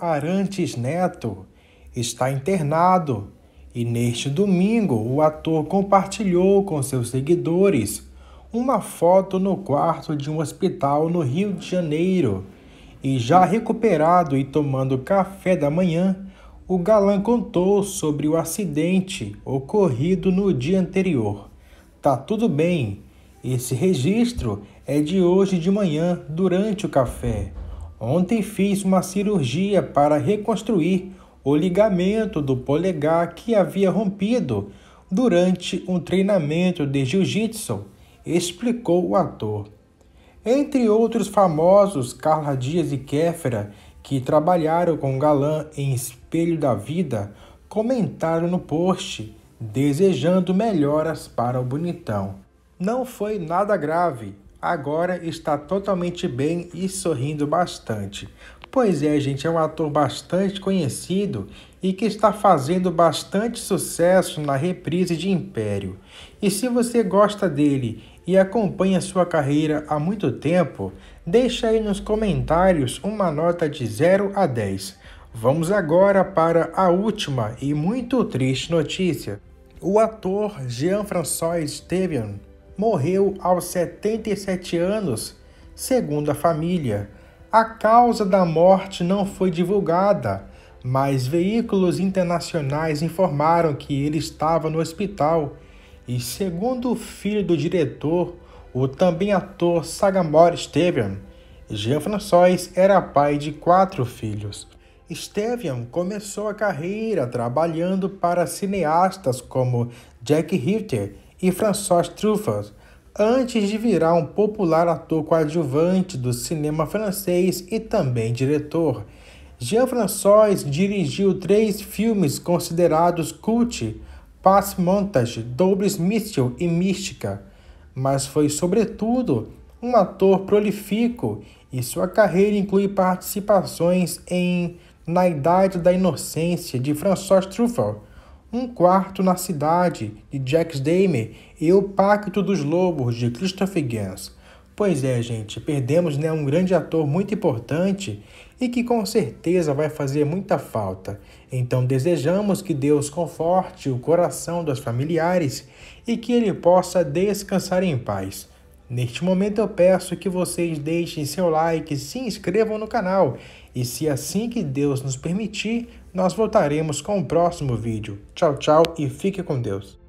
Arantes Neto está internado e neste domingo o ator compartilhou com seus seguidores uma foto no quarto de um hospital no Rio de Janeiro. E já recuperado e tomando café da manhã, o galã contou sobre o acidente ocorrido no dia anterior. Tá tudo bem. Esse registro é de hoje de manhã, durante o café. Ontem fiz uma cirurgia para reconstruir o ligamento do polegar que havia rompido durante um treinamento de jiu-jitsu, explicou o ator. Entre outros famosos, Carla Dias e Kéfera, que trabalharam com galã em Espelho da Vida, comentaram no post, desejando melhoras para o bonitão. Não foi nada grave, agora está totalmente bem e sorrindo bastante. Pois é, gente, é um ator bastante conhecido e que está fazendo bastante sucesso na reprise de Império. E se você gosta dele e acompanha sua carreira há muito tempo, deixa aí nos comentários uma nota de 0 a 10. Vamos agora para a última e muito triste notícia. O ator Jean-François Steven morreu aos 77 anos, segundo a família. A causa da morte não foi divulgada, mas veículos internacionais informaram que ele estava no hospital. E segundo o filho do diretor, o também ator Sagamore Steven, Jean François era pai de quatro filhos. Steven começou a carreira trabalhando para cineastas como Jack Richter e François Truffaut, antes de virar um popular ator coadjuvante do cinema francês e também diretor. Jean-François dirigiu três filmes considerados cult, Passe Montage, Doubles Mitchell e Mística, mas foi sobretudo um ator prolífico e sua carreira inclui participações em Na Idade da Inocência, de François Truffaut, um Quarto na Cidade, de Jack Dahmer, e O Pacto dos Lobos, de Christopher Gans. Pois é, gente, perdemos né, um grande ator muito importante e que com certeza vai fazer muita falta. Então desejamos que Deus conforte o coração dos familiares e que ele possa descansar em paz. Neste momento eu peço que vocês deixem seu like, se inscrevam no canal e se assim que Deus nos permitir, nós voltaremos com o próximo vídeo. Tchau, tchau e fique com Deus.